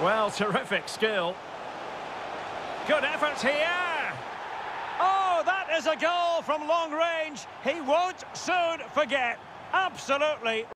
Well, terrific skill. Good effort here. Oh, that is a goal from long range. He won't soon forget. Absolutely